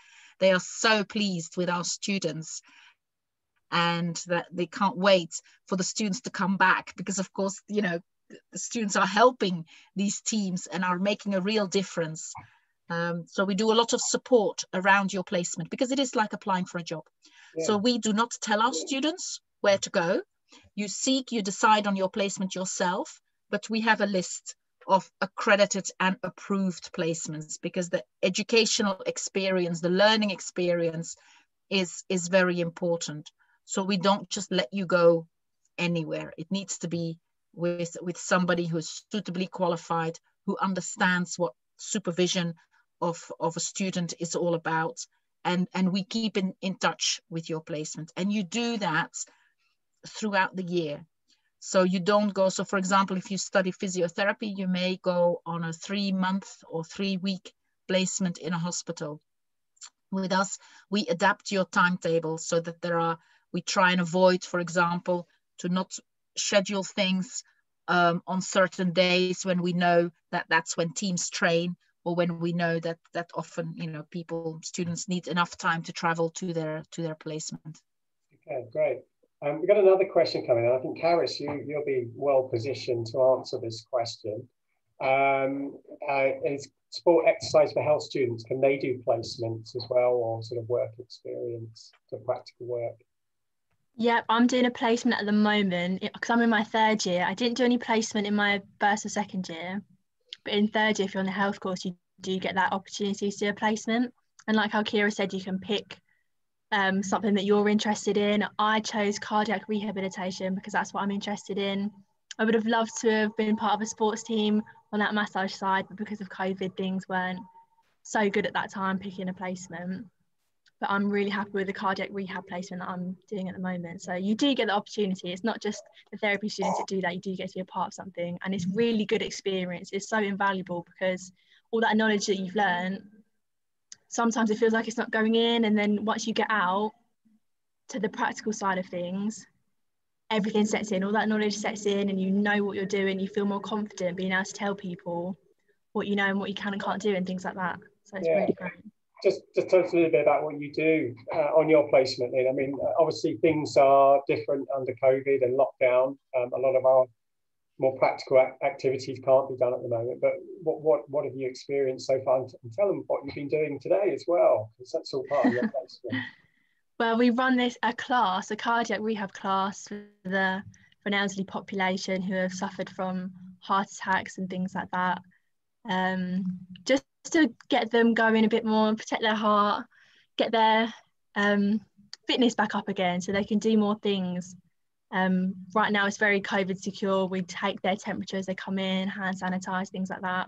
they are so pleased with our students and that they can't wait for the students to come back because of course you know the students are helping these teams and are making a real difference. Um, so we do a lot of support around your placement because it is like applying for a job. Yeah. so we do not tell our students where to go. You seek you decide on your placement yourself but we have a list of accredited and approved placements because the educational experience the learning experience is is very important so we don't just let you go anywhere. It needs to be with, with somebody who's suitably qualified, who understands what supervision of, of a student is all about. And, and we keep in, in touch with your placement. And you do that throughout the year. So you don't go, so for example, if you study physiotherapy, you may go on a three month or three week placement in a hospital. With us, we adapt your timetable so that there are we try and avoid, for example, to not schedule things um, on certain days when we know that that's when teams train or when we know that that often you know people students need enough time to travel to their to their placement okay great um, we've got another question coming in i think Karis, you, you'll be well positioned to answer this question um, uh, is sport exercise for health students can they do placements as well or sort of work experience to practical work Yep, I'm doing a placement at the moment because I'm in my third year. I didn't do any placement in my first or second year, but in third year, if you're on the health course, you do get that opportunity to do a placement. And like how Kyra said, you can pick um, something that you're interested in. I chose cardiac rehabilitation because that's what I'm interested in. I would have loved to have been part of a sports team on that massage side, but because of COVID, things weren't so good at that time picking a placement but I'm really happy with the cardiac rehab placement that I'm doing at the moment. So you do get the opportunity. It's not just the therapy students that do that. You do get to be a part of something, and it's really good experience. It's so invaluable because all that knowledge that you've learned, sometimes it feels like it's not going in, and then once you get out to the practical side of things, everything sets in. All that knowledge sets in, and you know what you're doing. You feel more confident being able to tell people what you know and what you can and can't do, and things like that. So it's yeah. really great just just tell us a little bit about what you do uh, on your placement. Then, I mean, obviously things are different under COVID and lockdown. Um, a lot of our more practical activities can't be done at the moment. But what what what have you experienced so far? And tell them what you've been doing today as well, because that's all part of your placement. Well, we run this a class, a cardiac rehab class for the for an elderly population who have suffered from heart attacks and things like that. Um, just to get them going a bit more, protect their heart, get their um, fitness back up again, so they can do more things. Um, right now, it's very COVID secure. We take their temperature as they come in, hand sanitize, things like that.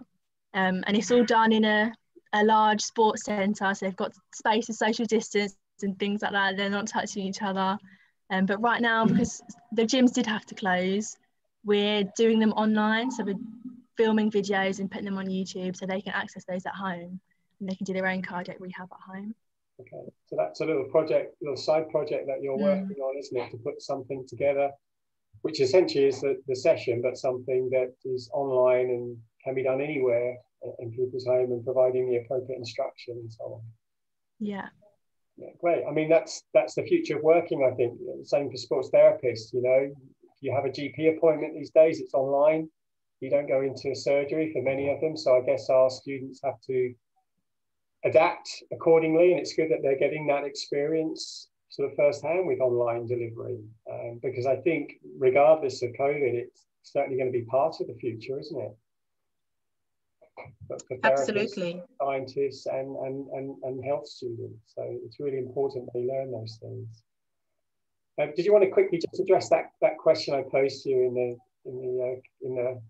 Um, and it's all done in a, a large sports centre, so they've got space and social distance and things like that. They're not touching each other. Um, but right now, because the gyms did have to close, we're doing them online. So we're filming videos and putting them on YouTube so they can access those at home and they can do their own cardiac rehab at home. Okay, so that's a little project, little side project that you're mm. working on, isn't it? To put something together, which essentially is the, the session, but something that is online and can be done anywhere in people's home and providing the appropriate instruction and so on. Yeah. Yeah, great. I mean, that's that's the future of working. I think same for sports therapists. You know, if you have a GP appointment these days, it's online. You don't go into a surgery for many of them. So I guess our students have to adapt accordingly, and it's good that they're getting that experience sort of firsthand with online delivery. Um, because I think, regardless of COVID, it's certainly going to be part of the future, isn't it? Absolutely. scientists, and, and, and, and health students. So it's really important they learn those things. Uh, did you want to quickly just address that, that question I posed to you in the in the uh, in the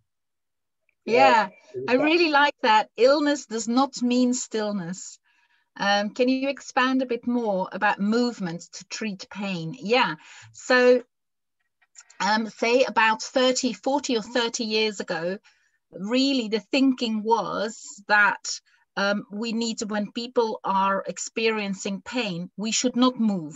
yeah, I really like that. Illness does not mean stillness. Um, can you expand a bit more about movement to treat pain? Yeah, so um, say about 30, 40 or 30 years ago, really the thinking was that um, we need to, when people are experiencing pain, we should not move.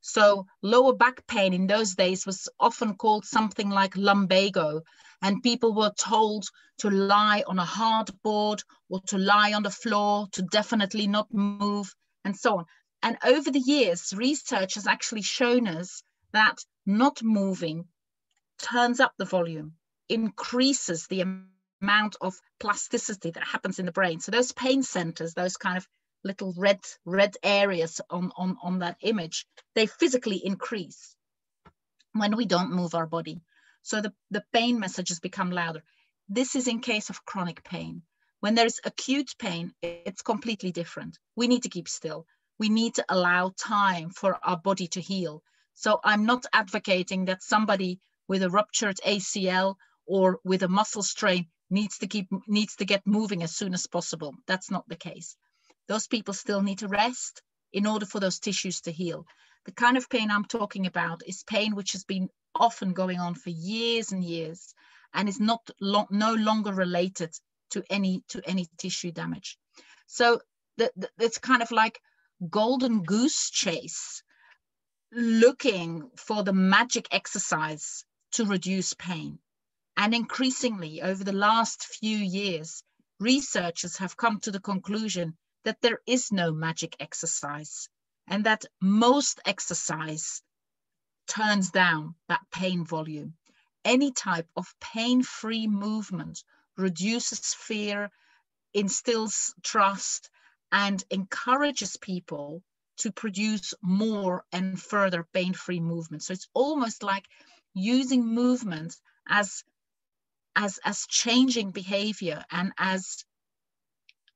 So lower back pain in those days was often called something like lumbago, and people were told to lie on a hard board or to lie on the floor, to definitely not move, and so on. And over the years, research has actually shown us that not moving turns up the volume, increases the amount of plasticity that happens in the brain. So those pain centers, those kind of little red red areas on, on, on that image, they physically increase when we don't move our body. So the, the pain messages become louder. This is in case of chronic pain. When there's acute pain, it's completely different. We need to keep still. We need to allow time for our body to heal. So I'm not advocating that somebody with a ruptured ACL or with a muscle strain needs to keep needs to get moving as soon as possible. That's not the case. Those people still need to rest in order for those tissues to heal. The kind of pain I'm talking about is pain which has been often going on for years and years and is not lo no longer related to any to any tissue damage. So the, the, it's kind of like golden goose chase looking for the magic exercise to reduce pain. And increasingly, over the last few years, researchers have come to the conclusion that there is no magic exercise and that most exercise turns down that pain volume. Any type of pain free movement reduces fear, instills trust, and encourages people to produce more and further pain free movement. So it's almost like using movement as as as changing behavior and as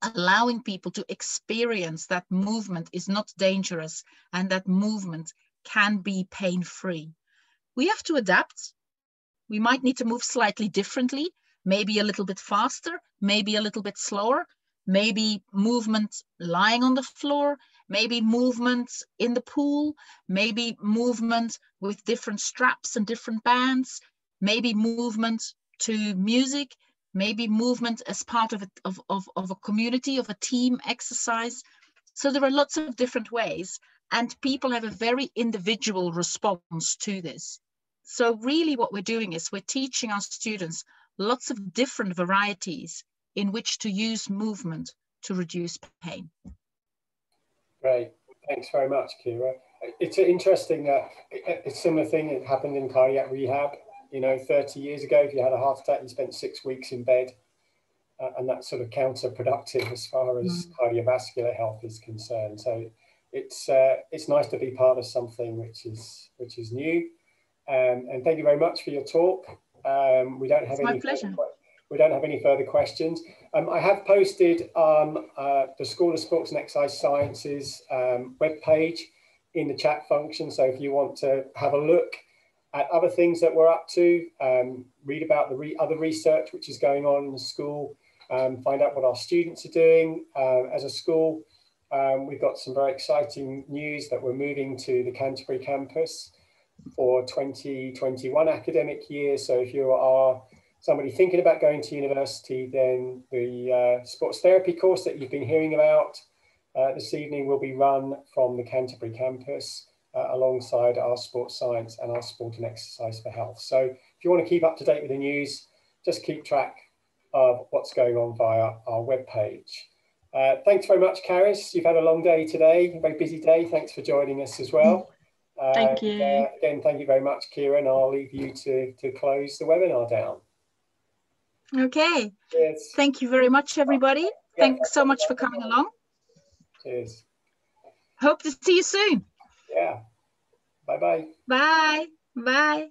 allowing people to experience that movement is not dangerous and that movement can be pain free. We have to adapt. We might need to move slightly differently, maybe a little bit faster, maybe a little bit slower, maybe movement lying on the floor, maybe movement in the pool, maybe movement with different straps and different bands, maybe movement to music, maybe movement as part of a, of, of, of a community, of a team exercise. So there are lots of different ways and people have a very individual response to this. So really what we're doing is we're teaching our students lots of different varieties in which to use movement to reduce pain. Great. Thanks very much, Kyra. It's interesting that a similar thing that happened in cardiac rehab. You know, 30 years ago, if you had a heart attack, you spent six weeks in bed. Uh, and that's sort of counterproductive as far as mm. cardiovascular health is concerned. So it's uh, it's nice to be part of something which is which is new. Um, and thank you very much for your talk. Um, we don't have it's any. My pleasure. We don't have any further questions. Um, I have posted um, uh, the School of Sports and Exercise Sciences um, webpage in the chat function. So if you want to have a look at other things that we're up to, um, read about the re other research which is going on in the school, um, find out what our students are doing uh, as a school. Um, we've got some very exciting news that we're moving to the Canterbury campus for 2021 academic year. So if you are somebody thinking about going to university, then the uh, sports therapy course that you've been hearing about uh, this evening will be run from the Canterbury campus uh, alongside our sports science and our sport and exercise for health. So if you want to keep up to date with the news, just keep track of what's going on via our webpage. Uh, thanks very much, Caris. You've had a long day today, a very busy day. Thanks for joining us as well. Thank you. Uh, again, thank you very much, Kieran. I'll leave you to, to close the webinar down. Okay. Cheers. Thank you very much, everybody. Yeah. Thanks so much for coming along. Cheers. Hope to see you soon. Yeah. Bye-bye. Bye. Bye.